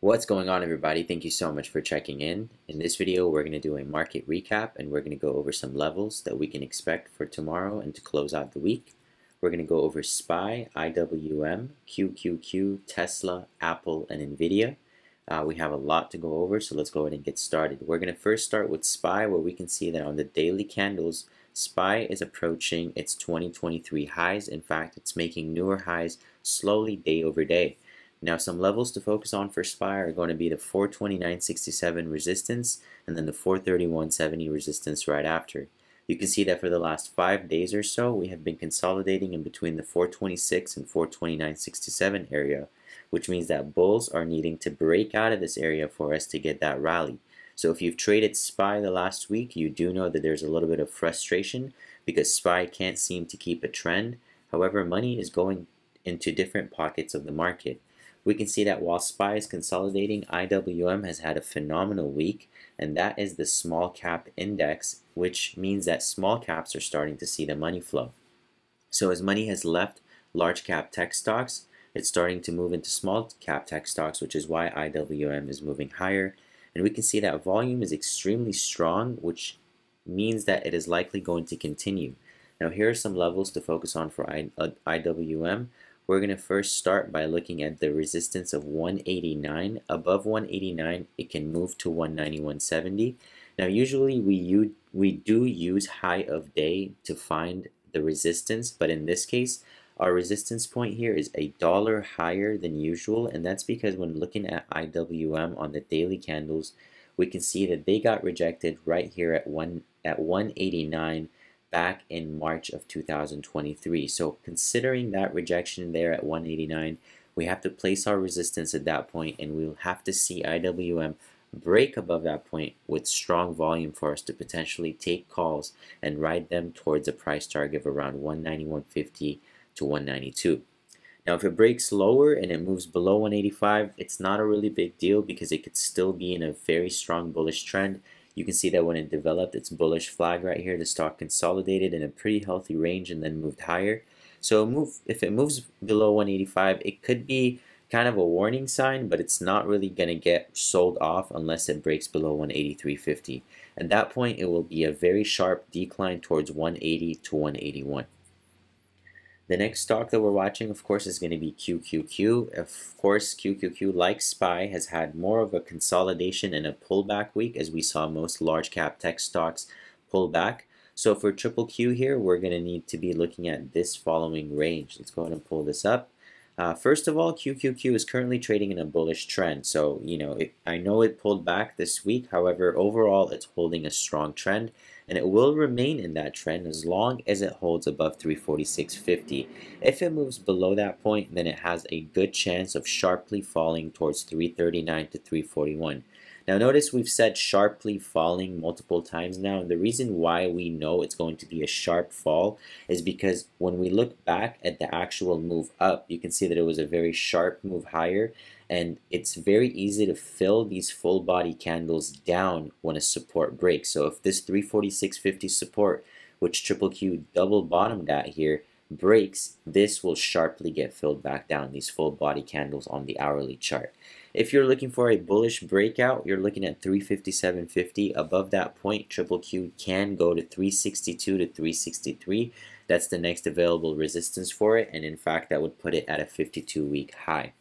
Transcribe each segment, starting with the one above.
What's going on everybody? Thank you so much for checking in. In this video we're going to do a market recap and we're going to go over some levels that we can expect for tomorrow and to close out the week. We're going to go over SPY, IWM, QQQ, Tesla, Apple, and NVIDIA. Uh, we have a lot to go over so let's go ahead and get started. We're going to first start with SPY where we can see that on the daily candles SPY is approaching its 2023 highs. In fact, it's making newer highs slowly day over day. Now some levels to focus on for SPY are going to be the 429.67 resistance and then the 431.70 resistance right after. You can see that for the last five days or so we have been consolidating in between the 426 and 429.67 area which means that bulls are needing to break out of this area for us to get that rally. So if you've traded SPY the last week you do know that there's a little bit of frustration because SPY can't seem to keep a trend. However money is going into different pockets of the market we can see that while SPY is consolidating, IWM has had a phenomenal week, and that is the small cap index, which means that small caps are starting to see the money flow. So as money has left large cap tech stocks, it's starting to move into small cap tech stocks, which is why IWM is moving higher. And we can see that volume is extremely strong, which means that it is likely going to continue. Now here are some levels to focus on for IWM. Uh, We're going to first start by looking at the resistance of 189. Above 189, it can move to 191.70. Now, usually we, we do use high of day to find the resistance, but in this case, our resistance point here is a dollar higher than usual, and that's because when looking at IWM on the daily candles, we can see that they got rejected right here at one at 189 back in March of 2023. So considering that rejection there at 189, we have to place our resistance at that point and we'll have to see IWM break above that point with strong volume for us to potentially take calls and ride them towards a price target of around 191.50 to 192. Now if it breaks lower and it moves below 185, it's not a really big deal because it could still be in a very strong bullish trend you can see that when it developed its bullish flag right here, the stock consolidated in a pretty healthy range and then moved higher. So move if it moves below 185, it could be kind of a warning sign, but it's not really going to get sold off unless it breaks below 183.50. At that point, it will be a very sharp decline towards 180 to 181. The next stock that we're watching, of course, is going to be QQQ. Of course, QQQ, like SPY, has had more of a consolidation and a pullback week as we saw most large cap tech stocks pull back. So for triple Q here, we're going to need to be looking at this following range. Let's go ahead and pull this up. Uh, first of all, QQQ is currently trading in a bullish trend. So, you know, it, I know it pulled back this week. However, overall, it's holding a strong trend and it will remain in that trend as long as it holds above 346.50. If it moves below that point, then it has a good chance of sharply falling towards 339 to 341. Now notice we've said sharply falling multiple times now and the reason why we know it's going to be a sharp fall is because when we look back at the actual move up you can see that it was a very sharp move higher and it's very easy to fill these full body candles down when a support breaks. So if this 346.50 support which triple Q double bottomed at here breaks, this will sharply get filled back down, these full body candles on the hourly chart. If you're looking for a bullish breakout, you're looking at 357.50. Above that point, Triple Q can go to 362 to 363. That's the next available resistance for it, and in fact, that would put it at a 52-week high.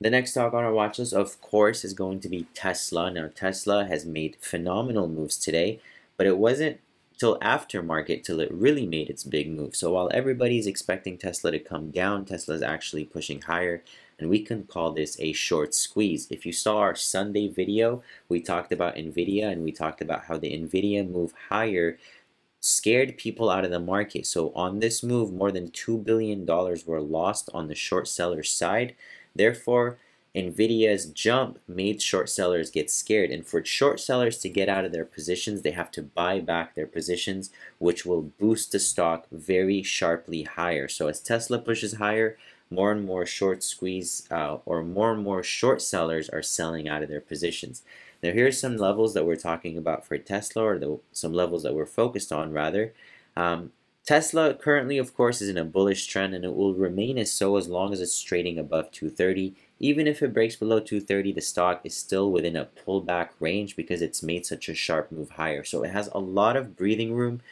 The next stock on our watch list, of course, is going to be Tesla. Now, Tesla has made phenomenal moves today, but it wasn't till after market till it really made its big move. So while everybody's expecting Tesla to come down, Tesla is actually pushing higher and we can call this a short squeeze. If you saw our Sunday video, we talked about NVIDIA and we talked about how the NVIDIA move higher scared people out of the market. So on this move, more than $2 billion were lost on the short seller side. Therefore, NVIDIA's jump made short sellers get scared. And for short sellers to get out of their positions, they have to buy back their positions, which will boost the stock very sharply higher. So as Tesla pushes higher, more and more short squeeze uh, or more and more short sellers are selling out of their positions. Now here's some levels that we're talking about for Tesla or the, some levels that we're focused on rather. Um, Tesla currently of course is in a bullish trend and it will remain as so as long as it's trading above 230 even if it breaks below 230, the stock is still within a pullback range because it's made such a sharp move higher. So it has a lot of breathing room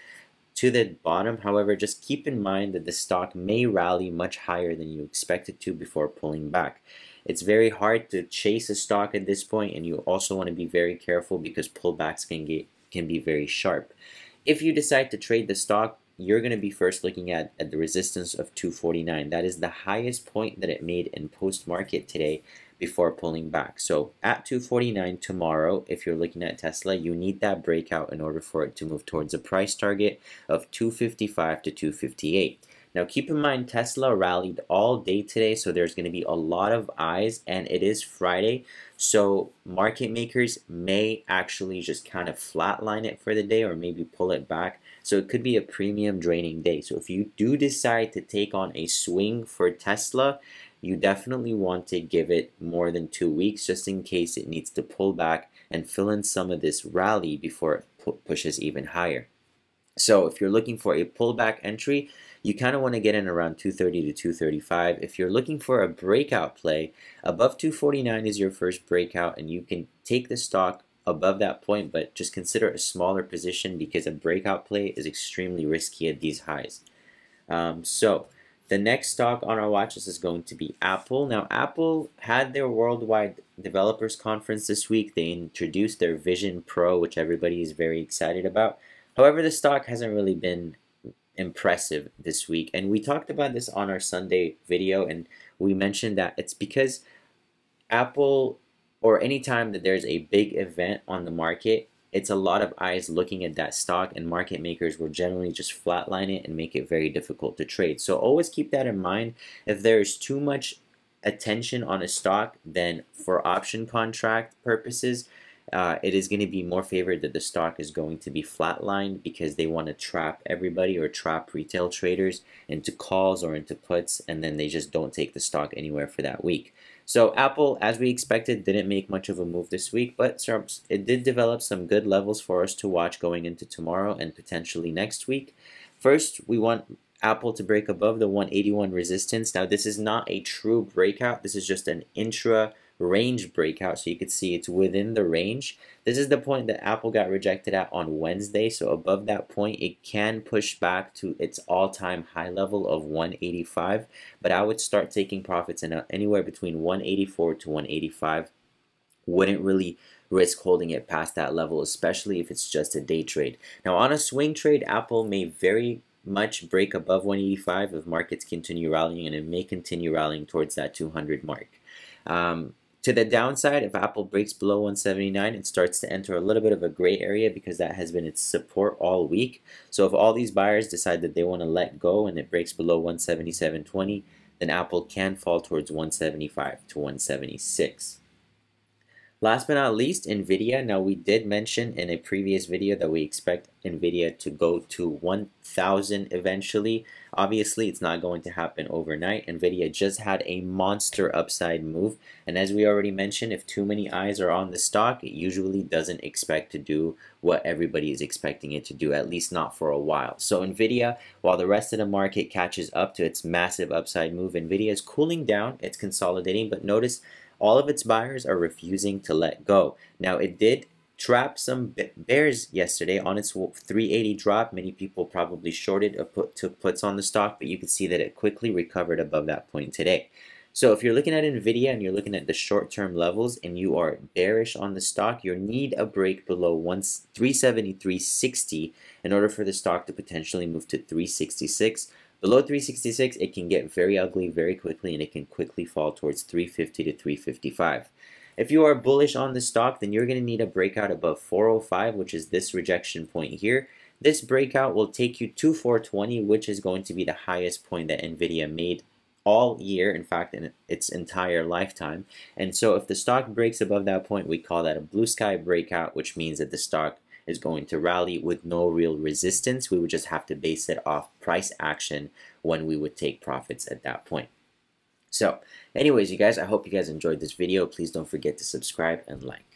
to the bottom. However, just keep in mind that the stock may rally much higher than you expect it to before pulling back. It's very hard to chase a stock at this point, and you also want to be very careful because pullbacks can get can be very sharp. If you decide to trade the stock, you're going to be first looking at, at the resistance of 249. That is the highest point that it made in post-market today before pulling back. So at 249 tomorrow, if you're looking at Tesla, you need that breakout in order for it to move towards a price target of 255 to 258. Now keep in mind Tesla rallied all day today so there's going to be a lot of eyes and it is Friday so market makers may actually just kind of flatline it for the day or maybe pull it back so it could be a premium draining day so if you do decide to take on a swing for Tesla you definitely want to give it more than two weeks just in case it needs to pull back and fill in some of this rally before it pushes even higher. So if you're looking for a pullback entry, you kind of want to get in around 230 to 235. If you're looking for a breakout play, above 249 is your first breakout, and you can take the stock above that point, but just consider a smaller position because a breakout play is extremely risky at these highs. Um, so the next stock on our watch list is going to be Apple. Now, Apple had their worldwide developers conference this week. They introduced their Vision Pro, which everybody is very excited about. However, the stock hasn't really been impressive this week. And we talked about this on our Sunday video, and we mentioned that it's because Apple, or anytime that there's a big event on the market, it's a lot of eyes looking at that stock, and market makers will generally just flatline it and make it very difficult to trade. So always keep that in mind. If there's too much attention on a stock, then for option contract purposes, uh, it is going to be more favored that the stock is going to be flatlined because they want to trap everybody or trap retail traders into calls or into puts and then they just don't take the stock anywhere for that week. So Apple, as we expected, didn't make much of a move this week, but it did develop some good levels for us to watch going into tomorrow and potentially next week. First, we want Apple to break above the 181 resistance. Now, this is not a true breakout. This is just an intra range breakout so you can see it's within the range. This is the point that Apple got rejected at on Wednesday so above that point it can push back to its all-time high level of 185 but I would start taking profits in anywhere between 184 to 185 wouldn't really risk holding it past that level especially if it's just a day trade. Now on a swing trade Apple may very much break above 185 if markets continue rallying and it may continue rallying towards that 200 mark. Um, to the downside, if Apple breaks below 179, it starts to enter a little bit of a gray area because that has been its support all week. So if all these buyers decide that they want to let go and it breaks below 177.20, then Apple can fall towards 175 to 176. Last but not least, NVIDIA. Now, we did mention in a previous video that we expect NVIDIA to go to 1,000 eventually. Obviously, it's not going to happen overnight. NVIDIA just had a monster upside move. And as we already mentioned, if too many eyes are on the stock, it usually doesn't expect to do what everybody is expecting it to do, at least not for a while. So NVIDIA, while the rest of the market catches up to its massive upside move, NVIDIA is cooling down, it's consolidating, but notice all of its buyers are refusing to let go. Now, it did trap some bears yesterday on its 380 drop. Many people probably shorted or put, took puts on the stock, but you can see that it quickly recovered above that point today. So if you're looking at NVIDIA and you're looking at the short-term levels and you are bearish on the stock, you need a break below 373.60 in order for the stock to potentially move to 366. Below 366, it can get very ugly very quickly and it can quickly fall towards 350 to 355. If you are bullish on the stock, then you're going to need a breakout above 405, which is this rejection point here. This breakout will take you to 420, which is going to be the highest point that NVIDIA made all year, in fact, in its entire lifetime. And so if the stock breaks above that point, we call that a blue sky breakout, which means that the stock is going to rally with no real resistance. We would just have to base it off price action when we would take profits at that point. So anyways, you guys, I hope you guys enjoyed this video. Please don't forget to subscribe and like.